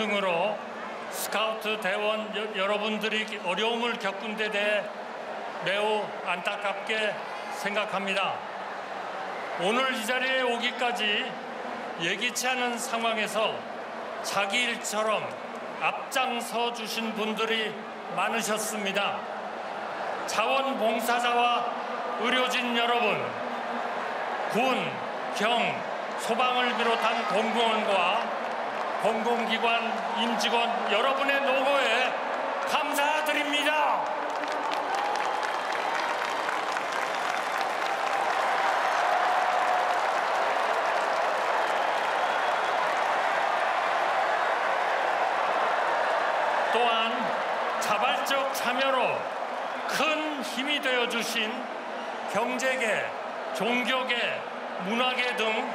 등으로 스카우트 대원 여- 여러분들이 어려움을 겪은 데 대해 매우 안타깝게 생각합니다. 오늘 이 자리에 오기까지 예기치 않은 상황에서 자기 일처럼 앞장서 주신 분들이 많으셨습니다. 자원봉사자와 의료진 여러분, 군, 경, 소방을 비롯한 공무원과 공공기관 임직원 여러분의 노고에 감사드립니다. 또한 자발적 참여로 큰 힘이 되어 주신 경제계, 종교계, 문화계 등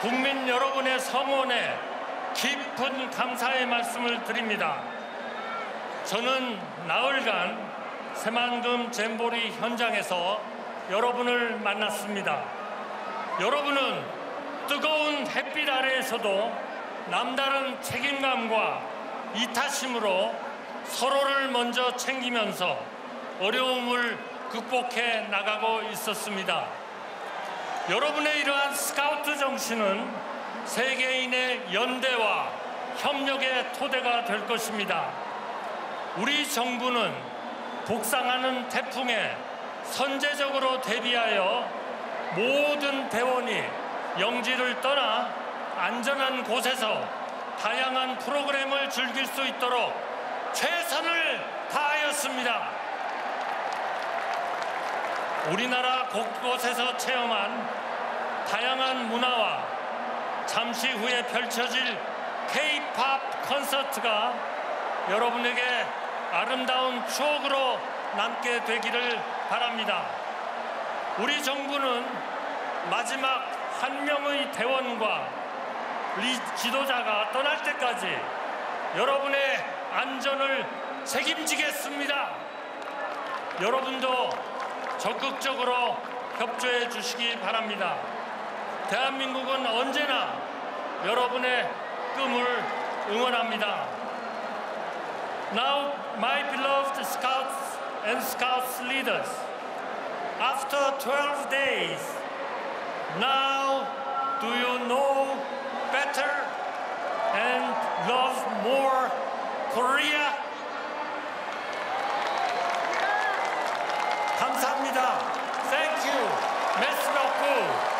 국민 여러분의 성원에 깊은 감사의 말씀을 드립니다. 저는 나흘간 새만금 잼보리 현장에서 여러분을 만났습니다. 여러분은 뜨거운 햇빛 아래에서도 남다른 책임감과 이타심으로 서로를 먼저 챙기면서 어려움을 극복해 나가고 있었습니다. 여러분의 이러한 스카우트 정신은 세계인의 연대와 협력의 토대가 될 것입니다. 우리 정부는 북상하는 태풍에 선제적으로 대비하여 모든 대원이 영지를 떠나 안전한 곳에서 다양한 프로그램을 즐길 수 있도록 최선을 다하였습니다. 우리나라 곳곳에서 체험한 다양한 문화와 잠시 후에 펼쳐질 K-팝 콘서트가 여러분에게 아름다운 추억으로 남게 되기를 바랍니다. 우리 정부는 마지막 한 명의 대원과 우리 지도자가 떠날 때까지 여러분의 안전을 책임지겠습니다. 여러분도 적극적으로 협조해 주시기 바랍니다. 대한민국은 언제나 여러분의 꿈을 응원합니다. Now, my beloved scouts and scouts leaders, after 12 days, now do you know better and love more Korea? 감사합니다. Thank you. Merci beaucoup.